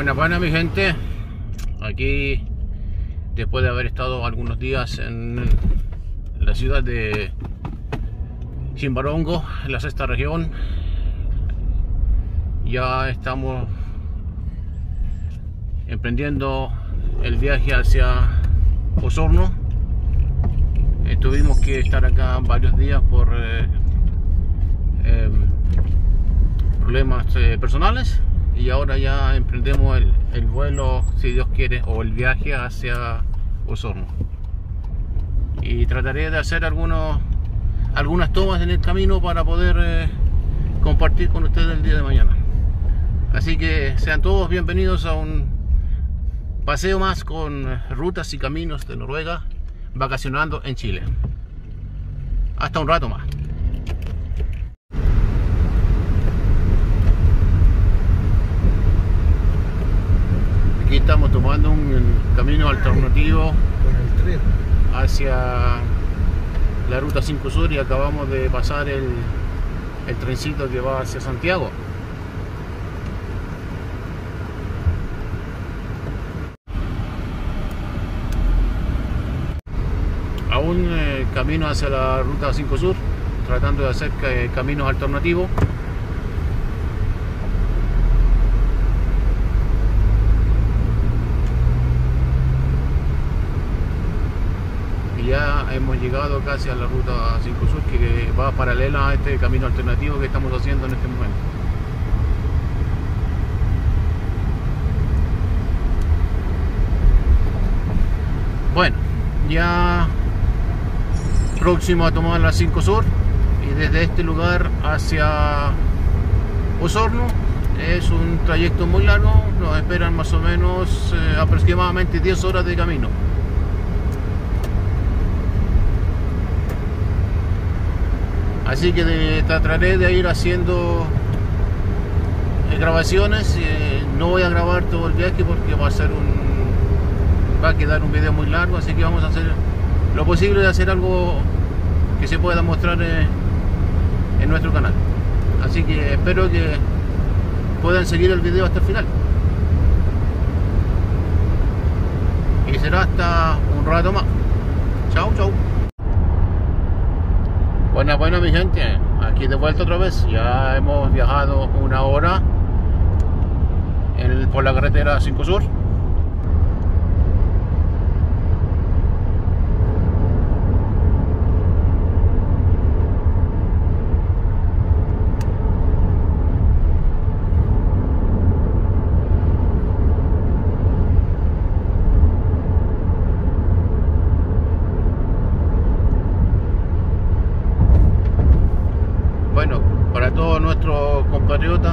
Buenas, buenas mi gente. Aquí, después de haber estado algunos días en la ciudad de Chimbarongo, en la sexta región, ya estamos emprendiendo el viaje hacia Osorno. Eh, tuvimos que estar acá varios días por eh, em, problemas eh, personales y ahora ya emprendemos el, el, vuelo, si Dios quiere, o el viaje hacia Osorno. Y trataré de hacer algunos, algunas tomas en el camino para poder compartir con ustedes el día de mañana. Así que sean todos bienvenidos a un paseo más con rutas y caminos de Noruega, vacacionando en Chile. Hasta un rato más. Aquí estamos tomando un camino alternativo hacia la ruta 5 Sur y acabamos de pasar el, el trencito que va hacia Santiago. aún eh, camino hacia la ruta 5 Sur, tratando de hacer eh, caminos alternativos. Y ya hemos llegado casi a la ruta 5 Sur que va paralela a este camino alternativo que estamos haciendo en este momento. Bueno, ya próximo a tomar la 5 Sur y desde este lugar hacia Osorno es un trayecto muy largo, nos esperan más o menos eh, aproximadamente 10 horas de camino. Así que de, trataré de ir haciendo eh, grabaciones, eh, no voy a grabar todo el viaje porque va a ser un va a quedar un video muy largo, así que vamos a hacer lo posible de hacer algo que se pueda mostrar eh, en nuestro canal. Así que espero que puedan seguir el video hasta el final. Y será hasta un rato más. Chao, chao. Buenas, buenas mi gente. Aquí de vuelta otra vez. Ya hemos viajado una hora por la carretera 5 Sur.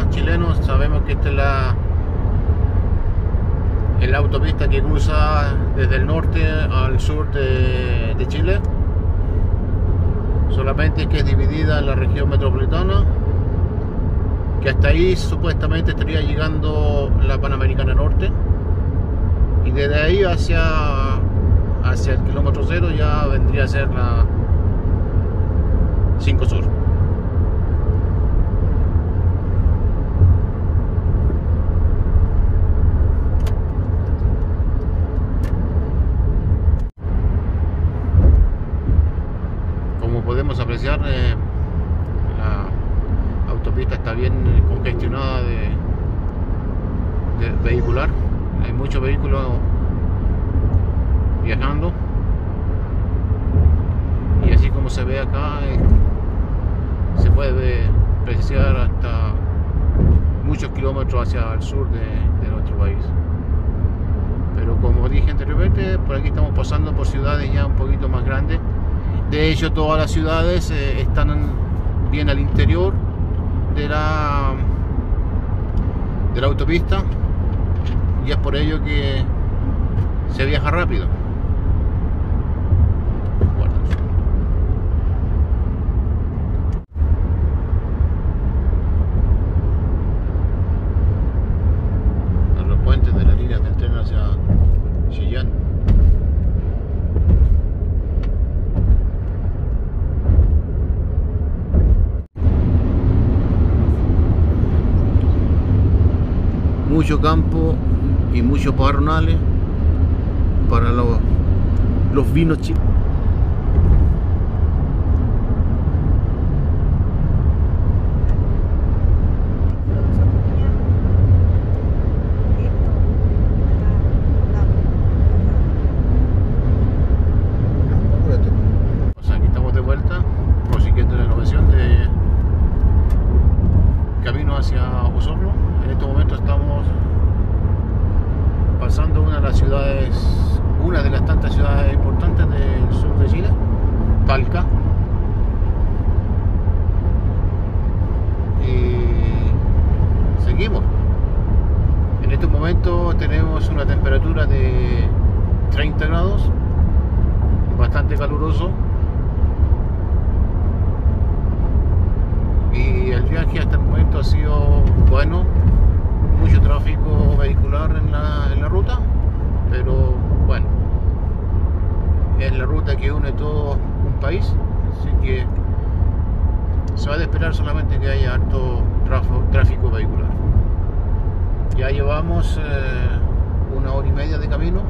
chilenos sabemos que esta es la, autopista que cruza desde el norte al sur de, Chile. Solamente que es dividida en la región metropolitana que hasta ahí supuestamente estaría llegando la Panamericana Norte. Y desde ahí hacia hacia el kilómetro cero ya vendría a ser la 5 Sur apreciar eh, la autopista está bien congestionada de, vehicular. Hay muchos vehículos viajando. Y así como se ve acá eh, se puede apreciar hasta muchos kilómetros hacia el sur de, de nuestro país. Pero como dije anteriormente por aquí estamos pasando por ciudades ya un poquito más grandes de hecho, todas las ciudades eh, están bien al interior de la, de la autopista y es por ello que se viaja rápido. Mucho campo y muchos parronales para los, los vinos chicos. Pues aquí estamos de vuelta, prosiguiendo la innovación de camino hacia Osorno. En este momento estamos pasando una de las ciudades, una de las tantas ciudades importantes del sur de Chile, Talca. Y seguimos. En este momento tenemos una temperatura de 30 grados, bastante caluroso. y el viaje hasta el momento ha sido bueno, mucho tráfico vehicular en la, en la ruta, pero bueno, es la ruta que une todo un país, así que se va a esperar solamente que haya harto tráfico, vehicular. Ya llevamos eh, una hora y media de camino,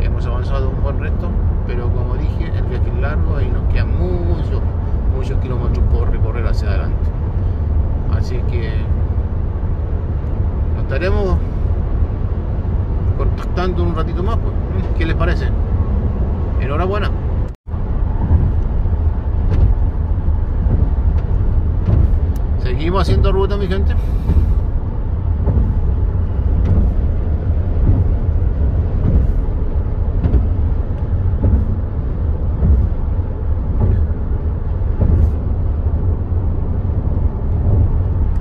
hemos avanzado un buen resto, pero como dije, el viaje es largo y nos quedan muchos muchos kilómetros por recorrer hacia adelante. Así que nos estaremos contactando un ratito más. Pues. ¿Qué les parece? Enhorabuena. Seguimos haciendo ruta, mi gente.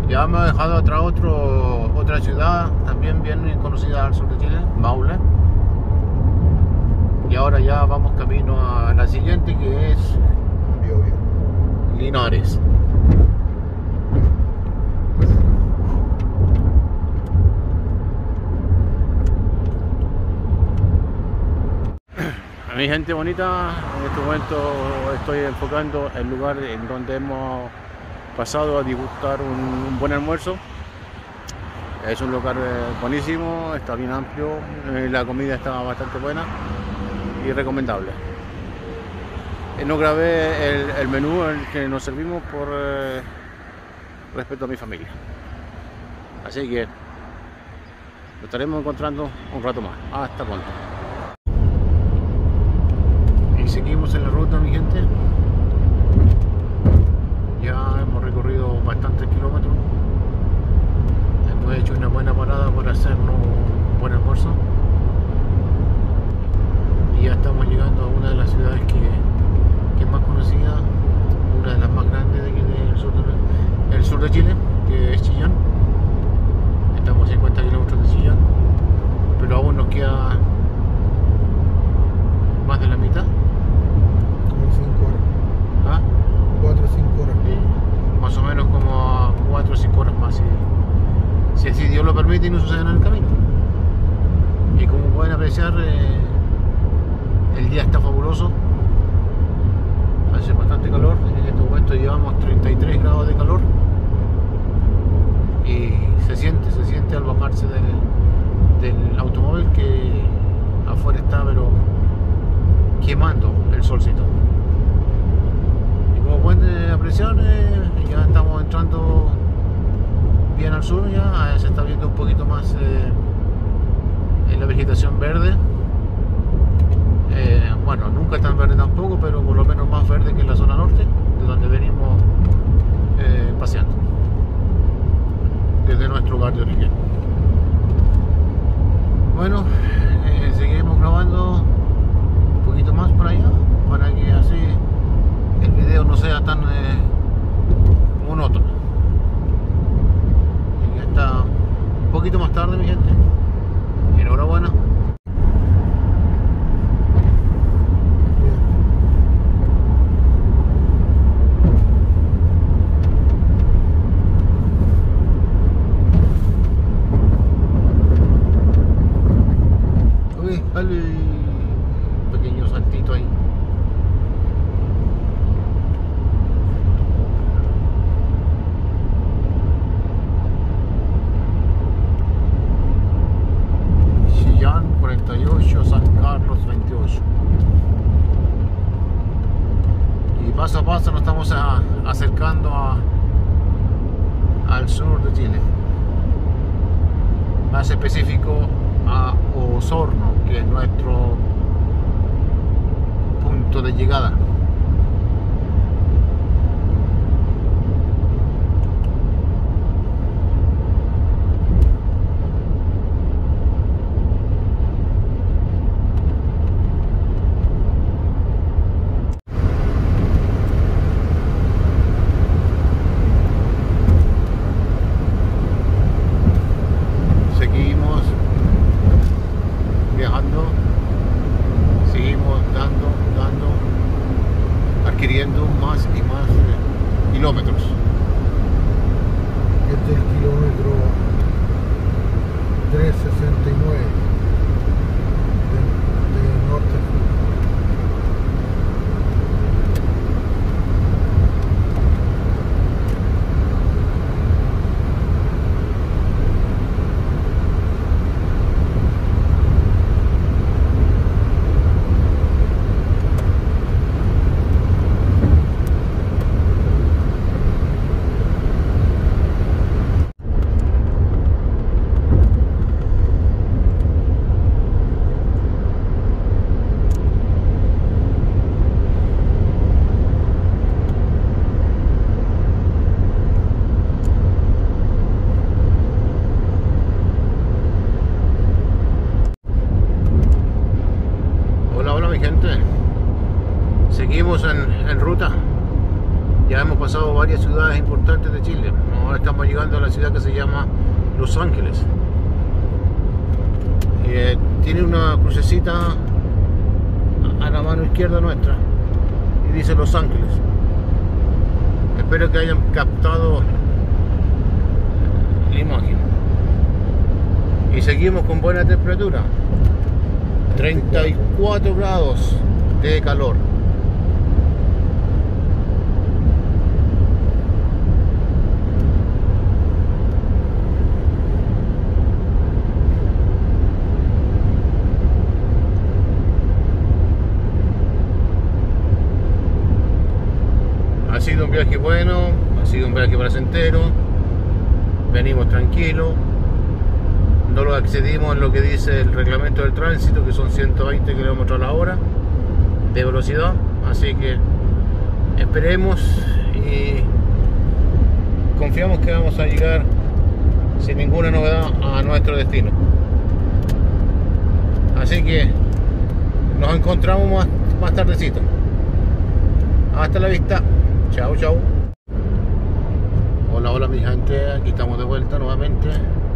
Ya me ha dejado atrás otro, ciudad también bien conocida al sur de Chile, Maule. Y ahora ya vamos camino a la siguiente que es Linares. Mi gente bonita, en este momento estoy enfocando el lugar en donde hemos pasado a disgustar un, un buen almuerzo. Es un lugar eh, buenísimo, está bien amplio, eh, la comida está bastante buena y recomendable. Eh, no grabé el, menú en el que nos servimos por eh, respeto a mi familia. Así que lo estaremos encontrando un rato más. Hasta pronto. Y seguimos en la ruta, mi gente. Ya hemos recorrido bastantes kilómetros. Hemos hecho una buena parada para hacernos un buen almuerzo. Y ya estamos llegando a una de las ciudades que, que es más conocida, una de las más grandes de del sur de, el sur de Chile, que es Chillán. Estamos a 50 kilómetros de Chillán, pero aún nos queda más de la mitad. Como 5 horas. ¿ah? 4 o 5 horas. Sí, más o menos como a 4 o 5 horas más, si, si así Dios lo permite y no sucede en el camino. Y como pueden apreciar, eh, el día está fabuloso, hace bastante calor, en este momento llevamos 33 grados de calor y se siente, se siente al bajarse del, del automóvil que afuera está pero quemando el solcito. Y como pueden eh, apreciar, eh, ya estamos entrando bien al sur, un poquito más eh, en la vegetación verde. Eh, bueno, nunca tan verde tampoco, pero por lo menos más verde que en la zona norte, de donde venimos eh, paseando, desde nuestro lugar de origen. Bueno, seguiremos grabando un poquito más por allá, para que así el video no sea tan monótono. Y poquito más tarde, mi gente. Enhorabuena. Paso a paso nos estamos acercando al sur de Chile. Más específico a Osorno, que es nuestro punto de llegada. Seguimos viajando, seguimos dando, dando, adquiriendo más y más eh, kilómetros. Este es el kilómetro 369 de, de norte a sur. Hola, hola mi gente. Seguimos en, en ruta. Ya hemos pasado varias ciudades importantes de Chile. Ahora estamos llegando a la ciudad que se llama Los Ángeles. Eh, tiene una crucecita a- a la mano izquierda nuestra y dice Los Ángeles. Espero que hayan captado la imagen. Y seguimos con buena temperatura. 34 grados de calor. Ha sido un viaje bueno, ha sido un viaje placentero. Venimos tranquilos. No lo accedimos en lo que dice el reglamento del tránsito, que son 120 km a la hora de velocidad. Así que esperemos y confiamos que vamos a llegar sin ninguna novedad a nuestro destino. Así que nos encontramos más, más tardecito. Hasta la vista. Chao, chao. Hola, hola mi gente. Aquí estamos de vuelta nuevamente.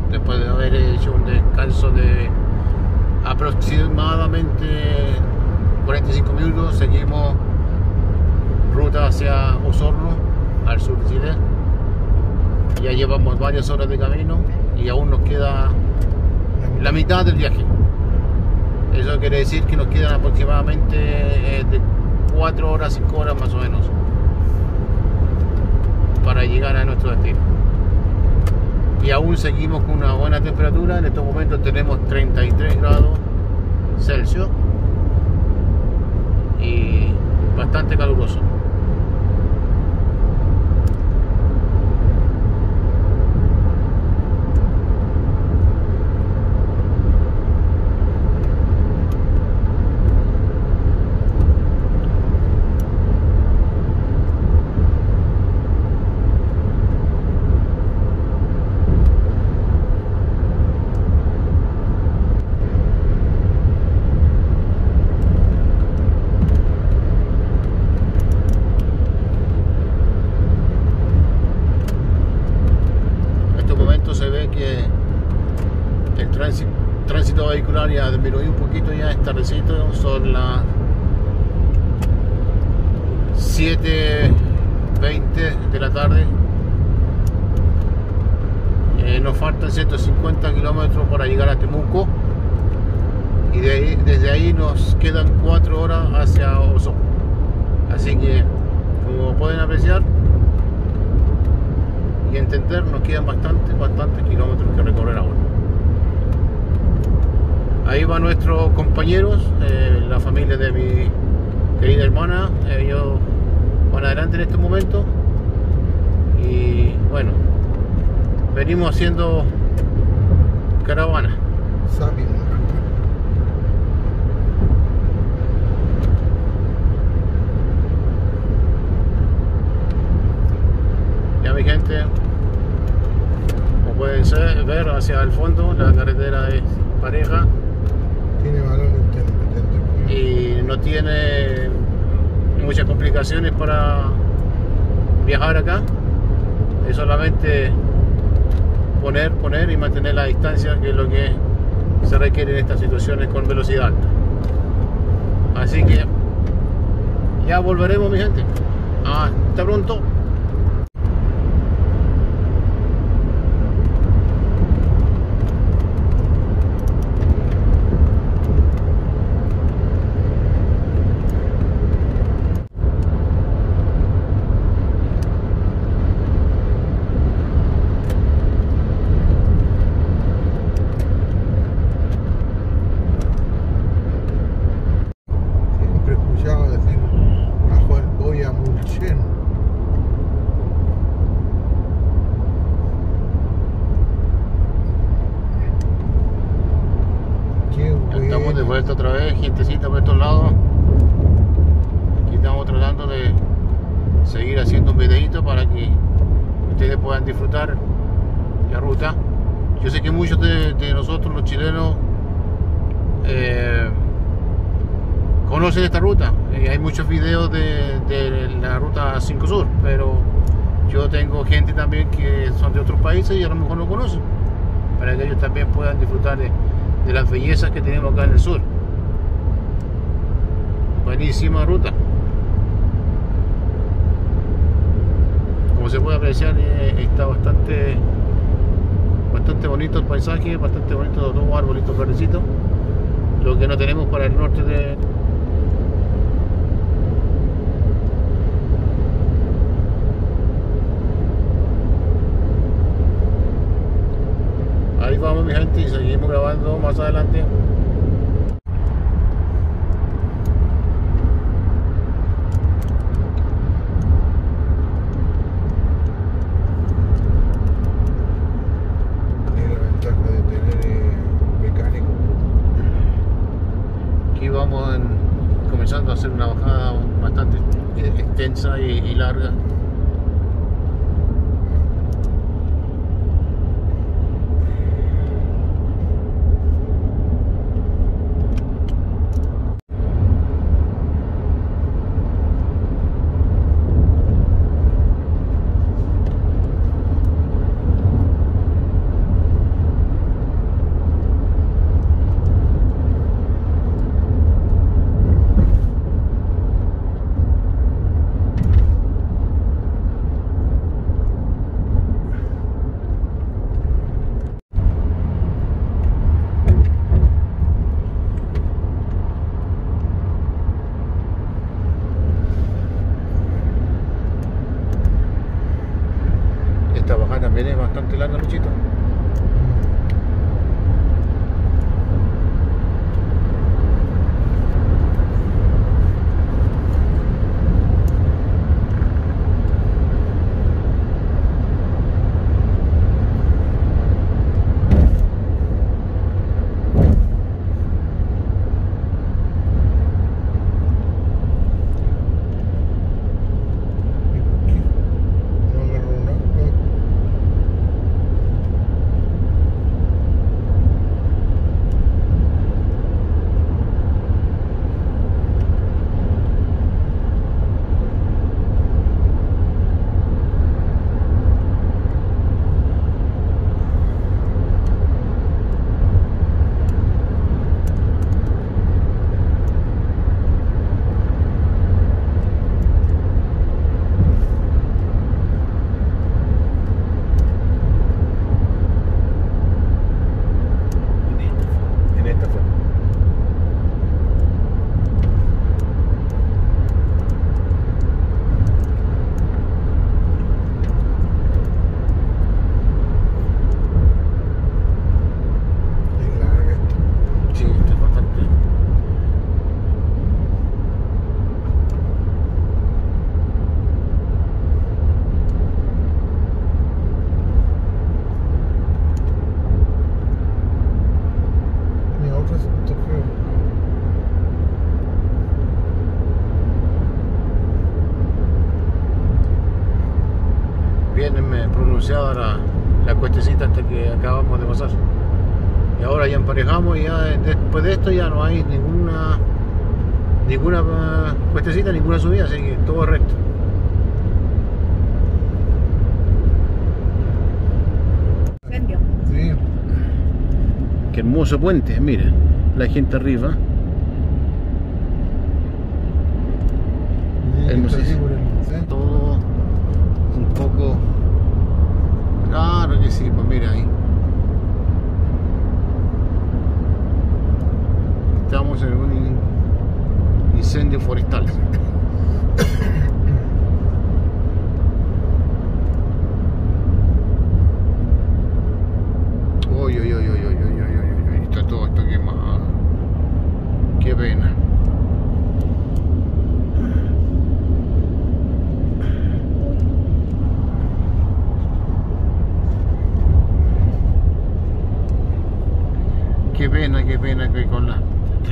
Después de haber hecho un descanso de aproximadamente 45 minutos, seguimos ruta hacia Osorno, al sur de Chile. Ya llevamos varias horas de camino y aún nos queda la mitad del viaje. Eso quiere decir que nos quedan aproximadamente eh, de 4 horas, 5 horas más o menos para llegar a nuestro destino. Y aún seguimos con una buena temperatura. En estos momentos tenemos 33 grados Celsius y bastante caluroso. En estos momentos se ve que el tránsito, tránsito vehicular ya disminuyó un poquito ya es tardecito, son las 7.20 de la tarde. Eh, nos faltan 150 kilómetros para llegar a Temuco y de ahí- desde ahí nos quedan 4 horas hacia Osorno. Así que, como pueden apreciar, y entender, nos quedan bastantes, bastantes kilómetros que recorrer ahora. Ahí van nuestros compañeros, eh, la familia de mi querida hermana, ellos van en este momento. Y bueno, venimos haciendo caravana. Sabino. Ya mi gente, como pueden ser- ver hacia el fondo, la carretera es pareja Tiene intermitentes. y no tiene muchas complicaciones para viajar acá. Es solamente poner, poner y mantener la distancia, que es lo que se requiere en estas situaciones con velocidad. Así que ya volveremos, mi gente. Hasta pronto. Siempre escuchaba decir a Juan voy a Mulchen. Qué Ya Estamos de bueno. vuelta otra vez, gentecita por estos lados. Aquí estamos tratando de seguir haciendo un para que ustedes puedan disfrutar la ruta. Yo sé que muchos de, nosotros, los chilenos, eh, conocen esta ruta. Eh, hay muchos videos de, de la ruta 5 Sur, pero yo tengo gente también que son de otros países y a lo mejor no conocen, para que ellos también puedan disfrutar de, de las bellezas que tenemos acá en el sur. Buenísima ruta. Como se puede apreciar, eh, está bastante bastante bonito el paisaje, bastante bonito los arbolitos verdecitos. Lo que no tenemos para el norte de, Ahí vamos mi gente y seguimos grabando más adelante. Eh, pronunciada la, la cuestecita hasta que acabamos de pasar. Y ahora ya emparejamos y ya después de esto ya no hay ninguna ninguna eh, cuestecita, ninguna subida, así que todo recto. Incendio. Sí. Qué hermoso puente, miren, la gente arriba. Hermosísimo. Todo un poco. Claro que sí, pues mira ahí. Estamos en un in- incendio forestal.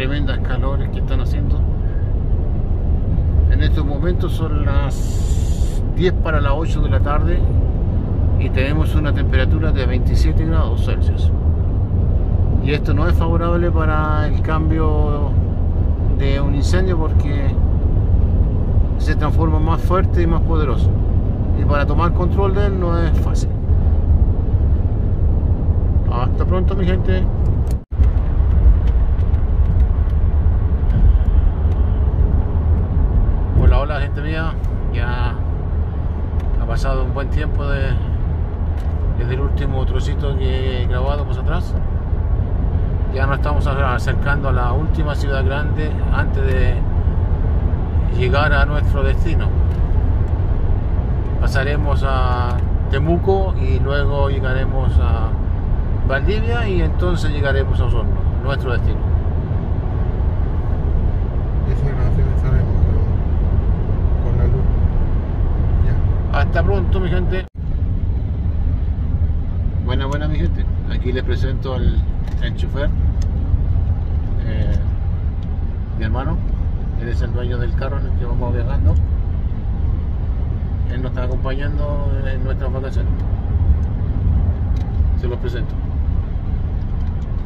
tremendas calores que están haciendo. En estos momentos son las 10 para las 8 de la tarde y tenemos una temperatura de 27 grados Celsius. Y esto no es favorable para el cambio de un incendio porque se transforma más fuerte y más poderoso. Y para tomar control de él no es fácil. Hasta pronto mi gente. Hola, Ya ha pasado un buen tiempo de, desde el último trocito que he grabado más atrás. Ya nos estamos acercando a la última ciudad grande antes de llegar a nuestro destino. Pasaremos a Temuco y luego llegaremos a Valdivia y entonces llegaremos a Osorno, nuestro destino. Esa grabación sabemos ¿no? con la luz. Ya. Hasta pronto, mi gente. Buena, buena, mi gente. Aquí les presento al, al chofer, eh, mi hermano. Él es el dueño del carro en el que vamos viajando. Él nos está acompañando en nuestras vacaciones. Se los presento.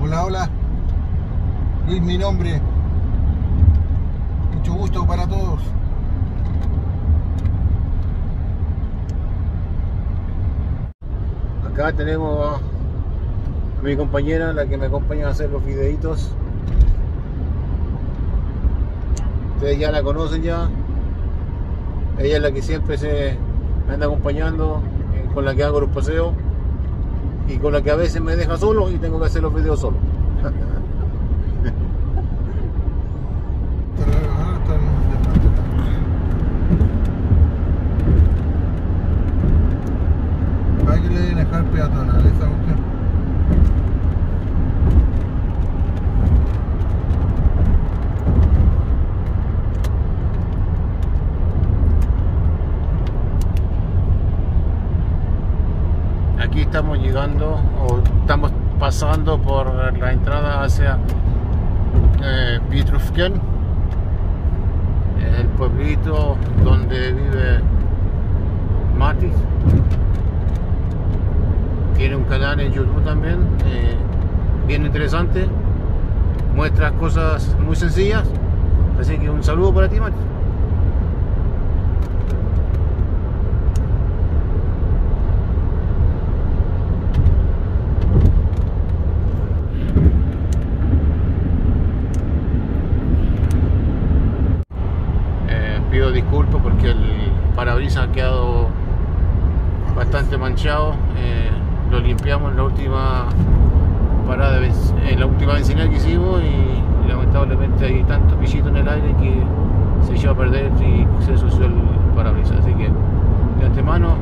Hola, hola. Luis, mi nombre. Mucho gusto para todos. Acá tenemos a mi compañera, la que me acompaña a hacer los videitos. Ustedes ya la conocen ya. Ella es la que siempre se me anda acompañando, eh, con la que hago los paseos y con la que a veces me deja solo y tengo que hacer los videos solo. Ah, está en- Hay que le dejar peatonal esa cuestión. Aquí estamos pasando por la entrada hacia eh, el pueblito donde vive Matis. Tiene un canal en YouTube también, eh, bien interesante. Muestra cosas muy sencillas. Así que un saludo para ti, Matis. Eh, pido disculpas porque el parabrisas ha quedado Eh, lo limpiamos en la última parada, en la última bencinera que hicimos y lamentablemente hay tanto pichito en el aire que se echó a perder y se ensució el parabrisas. Así que de antemano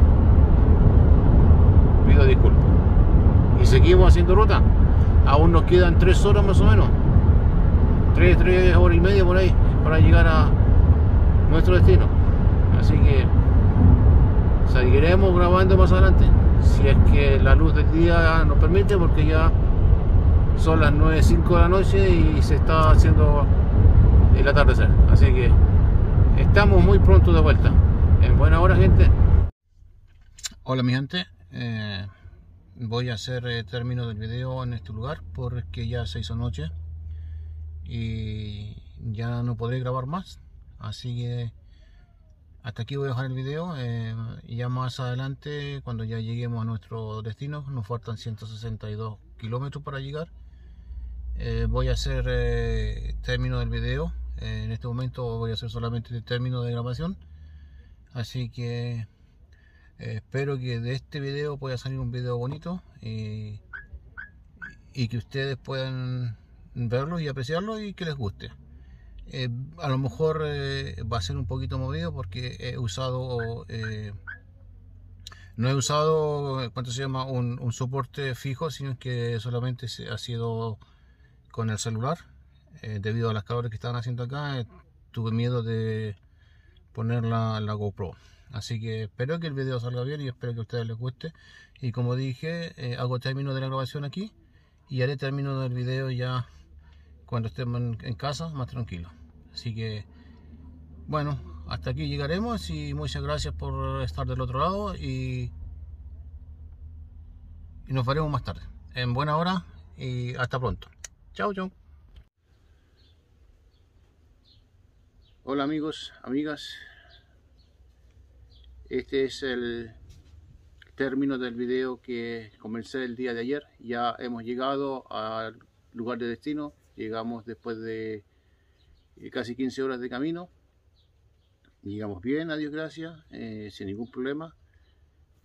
pido disculpas. Y seguimos haciendo ruta. Aún nos quedan tres horas más o menos. Tres, tres horas y media por ahí para llegar a nuestro destino. Así que seguiremos grabando más adelante. Si es que la luz del día nos permite, porque ya son las 9.05 de la noche y se está haciendo el atardecer. Así que estamos muy pronto de vuelta. En buena hora, gente. Hola mi gente, eh, voy a hacer eh, término del video en este lugar porque ya se hizo noche y ya no podré grabar más así que hasta aquí voy a dejar el video eh, y ya más adelante cuando ya lleguemos a nuestro destino nos faltan 162 kilómetros para llegar. Eh, voy a hacer eh, término del video. En este momento voy a hacer solamente el término de grabación. Así que espero que de este video pueda salir un video bonito y, y que ustedes puedan verlo y apreciarlo y que les guste eh, a lo mejor eh, va a ser un poquito movido porque he usado eh, no he usado cuánto se llama un, soporte fijo sino que solamente ha sido con el celular. Debido a las calores que estaban haciendo acá tuve miedo de poner la, la, GoPro. Así que espero que el video salga bien y espero que a ustedes les guste. Y como dije hago término de la grabación aquí y haré término del video ya cuando estemos en casa más tranquilo Así que, bueno, hasta aquí llegaremos y muchas gracias por estar del otro lado y, y nos veremos más tarde. En buena hora y hasta pronto. Chao, chao. Hola amigos, amigas. Este es el término del video que comencé el día de ayer. Ya hemos llegado al lugar de destino. Llegamos después de eh, casi 15 horas de camino. Llegamos bien, a Dios gracias, eh, sin ningún problema.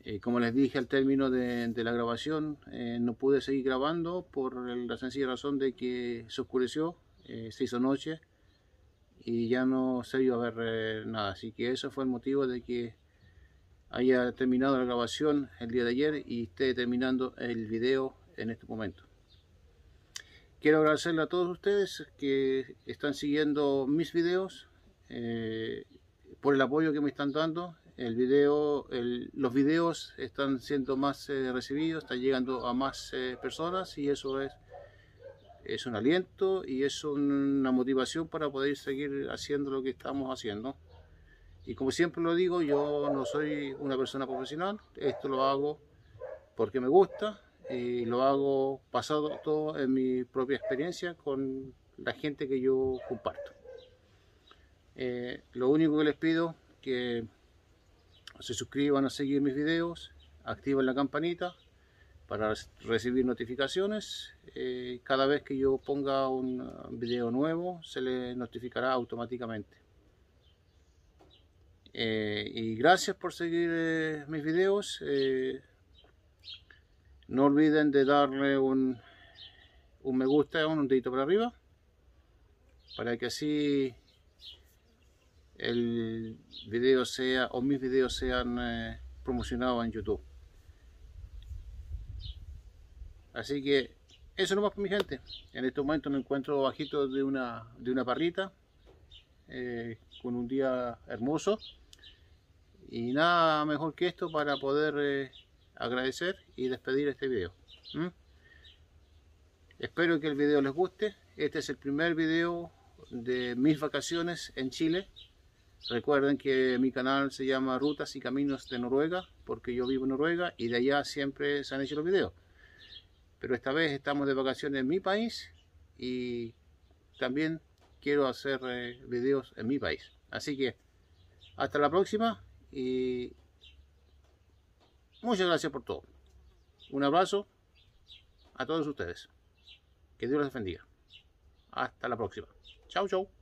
Eh, como les dije al término de, la grabación, no pude seguir grabando por la sencilla razón de que se oscureció, se hizo noche y ya no se iba a ver nada. Así que eso fue el motivo de que haya terminado la grabación el día de ayer y esté terminando el video en este momento. Quiero agradecerle a todos ustedes que están siguiendo mis videos, eh, por el apoyo que me están dando. El video, los videos están siendo más eh, recibidos, están llegando a más eh, personas y eso es, es un aliento y es una motivación para poder seguir haciendo lo que estamos haciendo. Y como siempre lo digo, yo no soy una persona profesional, esto lo hago porque me gusta, y lo hago pasado todo en mi propia experiencia con la gente que yo comparto. Eh, lo único que les pido que se suscriban a seguir mis videos, activen la campanita para recibir notificaciones. Eh, cada vez que yo ponga un video nuevo se les notificará automáticamente. Eh, y gracias por seguir mis videos. No olviden de darle un, un me gusta, un dedito para arriba, para que así el video sea o mis videos sean eh, promocionados en YouTube. Así que eso no más por mi gente. En este momento me encuentro bajito de una, de una parrita eh, con un día hermoso y nada mejor que esto para poder eh, agradecer y despedir este video. Espero que el video les guste. Este es el primer video de mis vacaciones en Chile. Recuerden que mi canal se llama Rutas y Caminos de Noruega, porque yo vivo en Noruega y de allá siempre se han hecho los videos. Pero esta vez estamos de vacaciones en mi país y también quiero hacer eh, videos en mi país. Así que hasta la próxima y Muchas gracias por todo. Un abrazo a todos ustedes. Que Dios les bendiga. Hasta la próxima. Chao, chao.